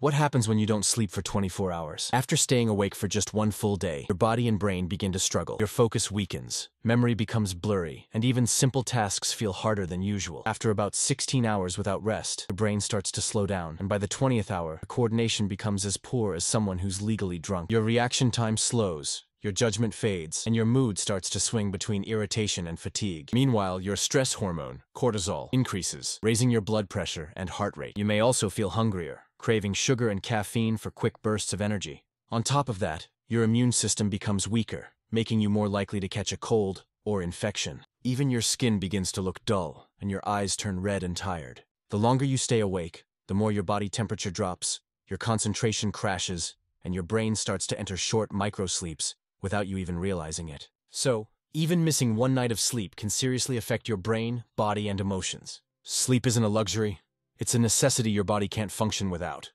What happens when you don't sleep for 24 hours? After staying awake for just one full day, your body and brain begin to struggle. Your focus weakens, memory becomes blurry, and even simple tasks feel harder than usual. After about 16 hours without rest, your brain starts to slow down, and by the 20th hour, coordination becomes as poor as someone who's legally drunk. Your reaction time slows, your judgment fades, and your mood starts to swing between irritation and fatigue. Meanwhile, your stress hormone, cortisol, increases, raising your blood pressure and heart rate. You may also feel hungrier, craving sugar and caffeine for quick bursts of energy. On top of that, your immune system becomes weaker, making you more likely to catch a cold or infection. Even your skin begins to look dull, and your eyes turn red and tired. The longer you stay awake, the more your body temperature drops, your concentration crashes, and your brain starts to enter short microsleeps without you even realizing it. So, even missing one night of sleep can seriously affect your brain, body, and emotions. Sleep isn't a luxury, it's a necessity your body can't function without.